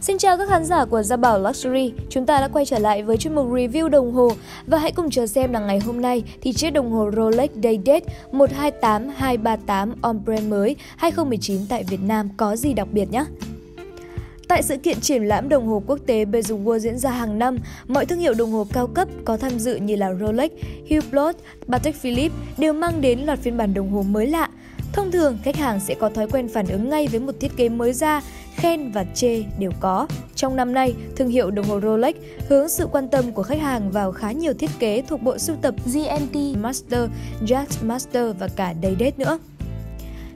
Xin chào các khán giả của Gia Bảo Luxury, chúng ta đã quay trở lại với chuyên mục review đồng hồ và hãy cùng chờ xem là ngày hôm nay thì chiếc đồng hồ Rolex Day-Date 128238 Ombre mới 2019 tại Việt Nam có gì đặc biệt nhé. Tại sự kiện triển lãm đồng hồ quốc tế Bezel World diễn ra hàng năm, mọi thương hiệu đồng hồ cao cấp có tham dự như là Rolex, Hublot, Patek Philippe đều mang đến loạt phiên bản đồng hồ mới lạ. Thông thường, khách hàng sẽ có thói quen phản ứng ngay với một thiết kế mới ra, khen và chê đều có. Trong năm nay, thương hiệu đồng hồ Rolex hướng sự quan tâm của khách hàng vào khá nhiều thiết kế thuộc bộ sưu tập GMT Master, Jazz Master và cả Day-Date nữa.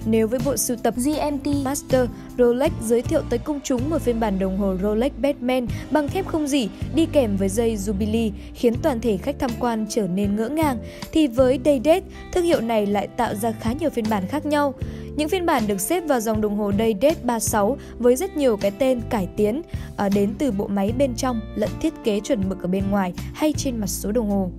Nếu với bộ sưu tập GMT Master, Rolex giới thiệu tới công chúng một phiên bản đồng hồ Rolex Batman bằng thép không dỉ đi kèm với dây Jubilee khiến toàn thể khách tham quan trở nên ngỡ ngàng, thì với Day-Date, thương hiệu này lại tạo ra khá nhiều phiên bản khác nhau. Những phiên bản được xếp vào dòng đồng hồ Day-Date 36 với rất nhiều cái tên cải tiến à, đến từ bộ máy bên trong lẫn thiết kế chuẩn mực ở bên ngoài hay trên mặt số đồng hồ.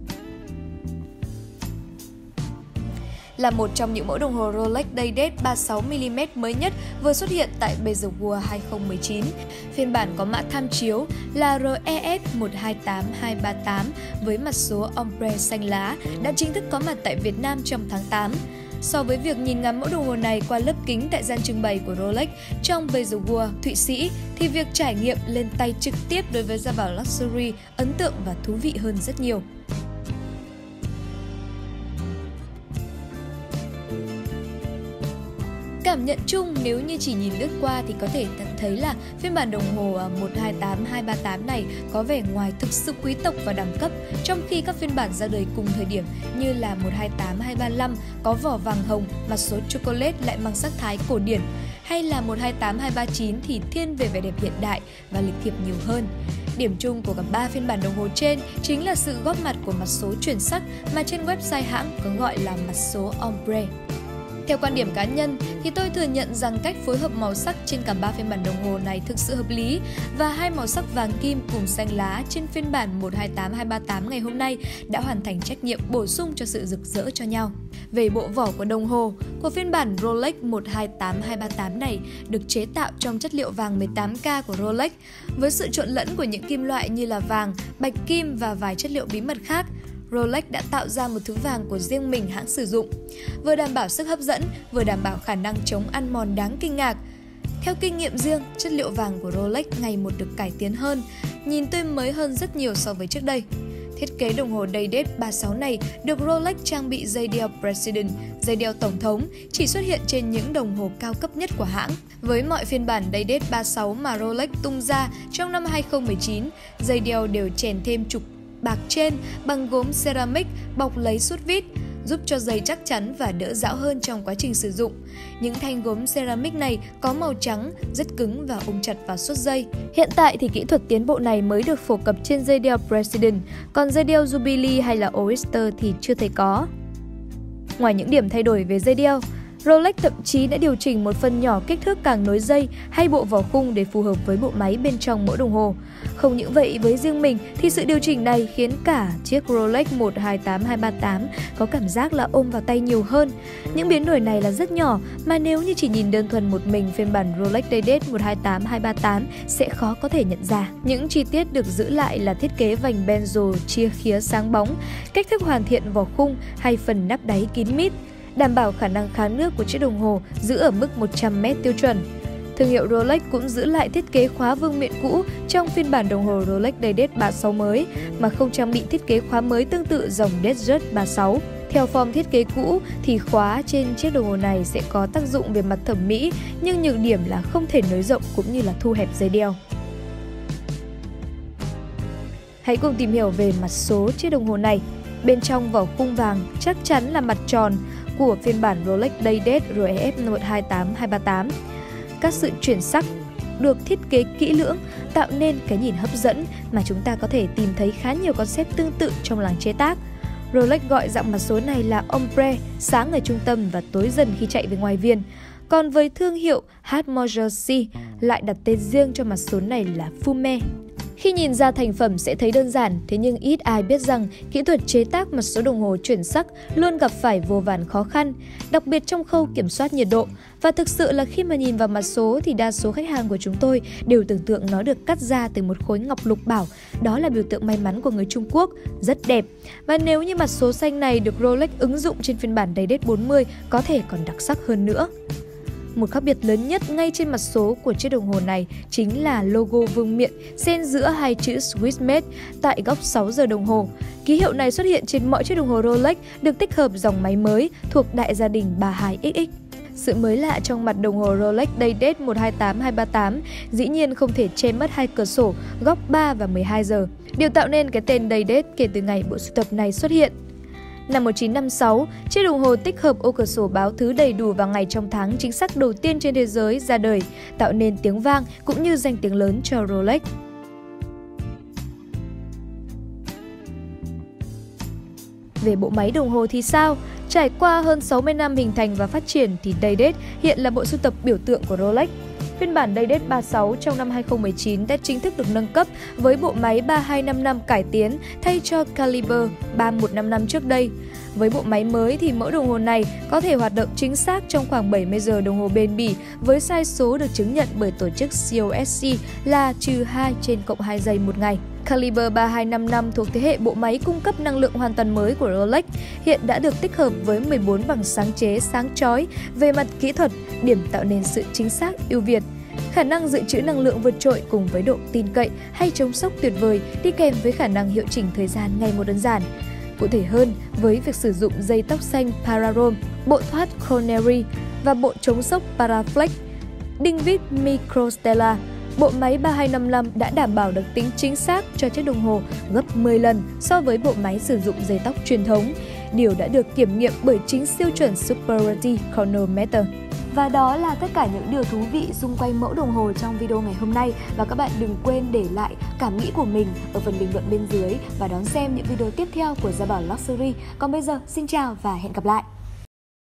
Là một trong những mẫu đồng hồ Rolex Day-Date 36mm mới nhất vừa xuất hiện tại Bezel World 2019. Phiên bản có mã tham chiếu là REF 128238 với mặt số ombre xanh lá đã chính thức có mặt tại Việt Nam trong tháng 8. So với việc nhìn ngắm mẫu đồng hồ này qua lớp kính tại gian trưng bày của Rolex trong Bezel World, Thụy Sĩ, thì việc trải nghiệm lên tay trực tiếp đối với gia bảo Luxury ấn tượng và thú vị hơn rất nhiều. Cảm nhận chung nếu như chỉ nhìn lướt qua thì có thể thấy là phiên bản đồng hồ à, 128238 này có vẻ ngoài thực sự quý tộc và đẳng cấp, trong khi các phiên bản ra đời cùng thời điểm như là 128235 có vỏ vàng hồng, mặt số chocolate lại mang sắc thái cổ điển, hay là 128239 thì thiên về vẻ đẹp hiện đại và lịch thiệp nhiều hơn. Điểm chung của cả ba phiên bản đồng hồ trên chính là sự góp mặt của mặt số chuyển sắc mà trên website hãng có gọi là mặt số ombre. Theo quan điểm cá nhân thì tôi thừa nhận rằng cách phối hợp màu sắc trên cả ba phiên bản đồng hồ này thực sự hợp lý và hai màu sắc vàng kim cùng xanh lá trên phiên bản 128238 ngày hôm nay đã hoàn thành trách nhiệm bổ sung cho sự rực rỡ cho nhau. Về bộ vỏ của đồng hồ, của phiên bản Rolex 128238 này được chế tạo trong chất liệu vàng 18K của Rolex với sự trộn lẫn của những kim loại như là vàng, bạch kim và vài chất liệu bí mật khác Rolex đã tạo ra một thứ vàng của riêng mình hãng sử dụng, vừa đảm bảo sức hấp dẫn, vừa đảm bảo khả năng chống ăn mòn đáng kinh ngạc. Theo kinh nghiệm riêng, chất liệu vàng của Rolex ngày một được cải tiến hơn, nhìn tươi mới hơn rất nhiều so với trước đây. Thiết kế đồng hồ Day-Date 36 này được Rolex trang bị dây đeo President, dây đeo tổng thống, chỉ xuất hiện trên những đồng hồ cao cấp nhất của hãng. Với mọi phiên bản Day-Date 36 mà Rolex tung ra trong năm 2019, dây đeo đều chèn thêm trục bạc trên bằng gốm ceramic bọc lấy suốt vít, giúp cho giày chắc chắn và đỡ dão hơn trong quá trình sử dụng. Những thanh gốm ceramic này có màu trắng, rất cứng và ôm chặt vào suốt dây. Hiện tại thì kỹ thuật tiến bộ này mới được phổ cập trên dây đeo President, còn dây đeo Jubilee hay là Oyster thì chưa thấy có. Ngoài những điểm thay đổi về dây đeo, Rolex thậm chí đã điều chỉnh một phần nhỏ kích thước càng nối dây hay bộ vỏ khung để phù hợp với bộ máy bên trong mỗi đồng hồ. Không những vậy, với riêng mình thì sự điều chỉnh này khiến cả chiếc Rolex 128238 có cảm giác là ôm vào tay nhiều hơn. Những biến đổi này là rất nhỏ mà nếu như chỉ nhìn đơn thuần một mình phiên bản Rolex Daydate 128238 sẽ khó có thể nhận ra. Những chi tiết được giữ lại là thiết kế vành benzo chia khía sáng bóng, cách thức hoàn thiện vỏ khung hay phần nắp đáy kín mít, đảm bảo khả năng kháng nước của chiếc đồng hồ giữ ở mức 100m tiêu chuẩn. Thương hiệu Rolex cũng giữ lại thiết kế khóa vương miện cũ trong phiên bản đồng hồ Rolex Day-Date 36 mới mà không trang bị thiết kế khóa mới tương tự dòng Desert 36. Theo form thiết kế cũ thì khóa trên chiếc đồng hồ này sẽ có tác dụng về mặt thẩm mỹ nhưng nhược điểm là không thể nới rộng cũng như là thu hẹp dây đeo. Hãy cùng tìm hiểu về mặt số chiếc đồng hồ này. Bên trong vỏ khung vàng chắc chắn là mặt tròn, của phiên bản Rolex Day-Date REF 128238. Các sự chuyển sắc được thiết kế kỹ lưỡng tạo nên cái nhìn hấp dẫn mà chúng ta có thể tìm thấy khá nhiều concept tương tự trong làng chế tác. Rolex gọi dạng mặt số này là ombre, sáng ở trung tâm và tối dần khi chạy về ngoài viên. Còn với thương hiệu Hatmojer C lại đặt tên riêng cho mặt số này là Fume. Khi nhìn ra thành phẩm sẽ thấy đơn giản, thế nhưng ít ai biết rằng kỹ thuật chế tác mặt số đồng hồ chuyển sắc luôn gặp phải vô vàn khó khăn, đặc biệt trong khâu kiểm soát nhiệt độ. Và thực sự là khi mà nhìn vào mặt số thì đa số khách hàng của chúng tôi đều tưởng tượng nó được cắt ra từ một khối ngọc lục bảo. Đó là biểu tượng may mắn của người Trung Quốc, rất đẹp. Và nếu như mặt số xanh này được Rolex ứng dụng trên phiên bản Day Date 40 có thể còn đặc sắc hơn nữa. Một khác biệt lớn nhất ngay trên mặt số của chiếc đồng hồ này chính là logo vương miện xen giữa hai chữ Swiss Made tại góc 6 giờ đồng hồ. Ký hiệu này xuất hiện trên mọi chiếc đồng hồ Rolex được tích hợp dòng máy mới thuộc đại gia đình 32XX. Sự mới lạ trong mặt đồng hồ Rolex Daydate 128238 dĩ nhiên không thể che mất hai cửa sổ, góc 3 và 12 giờ. Điều tạo nên cái tên Daydate kể từ ngày bộ sưu tập này xuất hiện. Năm 1956, chiếc đồng hồ tích hợp ô cửa sổ báo thứ đầy đủ vào ngày trong tháng chính xác đầu tiên trên thế giới ra đời, tạo nên tiếng vang cũng như danh tiếng lớn cho Rolex. Về bộ máy đồng hồ thì sao? Trải qua hơn 60 năm hình thành và phát triển thì Daydate hiện là bộ sưu tập biểu tượng của Rolex. Phiên bản Daydate 36 trong năm 2019 đã chính thức được nâng cấp với bộ máy 3255 cải tiến thay cho Caliber 3155 trước đây. Với bộ máy mới thì mẫu đồng hồ này có thể hoạt động chính xác trong khoảng 70 giờ đồng hồ bền bỉ với sai số được chứng nhận bởi tổ chức COSC là trừ 2 trên cộng 2 giây một ngày. Caliber 3255 thuộc thế hệ bộ máy cung cấp năng lượng hoàn toàn mới của Rolex, hiện đã được tích hợp với 14 bằng sáng chế sáng chói về mặt kỹ thuật, điểm tạo nên sự chính xác ưu việt. Khả năng dự trữ năng lượng vượt trội cùng với độ tin cậy hay chống sốc tuyệt vời đi kèm với khả năng hiệu chỉnh thời gian ngày một đơn giản. Cụ thể hơn, với việc sử dụng dây tóc xanh Pararome, bộ thoát Connery và bộ chống sốc Paraflex, đinh vít Microstella bộ máy 3255 đã đảm bảo được tính chính xác cho chiếc đồng hồ gấp 10 lần so với bộ máy sử dụng dây tóc truyền thống. Điều đã được kiểm nghiệm bởi chính siêu chuẩn Superiority Chronometer. Và đó là tất cả những điều thú vị xung quanh mẫu đồng hồ trong video ngày hôm nay và các bạn đừng quên để lại cảm nghĩ của mình ở phần bình luận bên dưới và đón xem những video tiếp theo của Gia Bảo Luxury. Còn bây giờ, xin chào và hẹn gặp lại!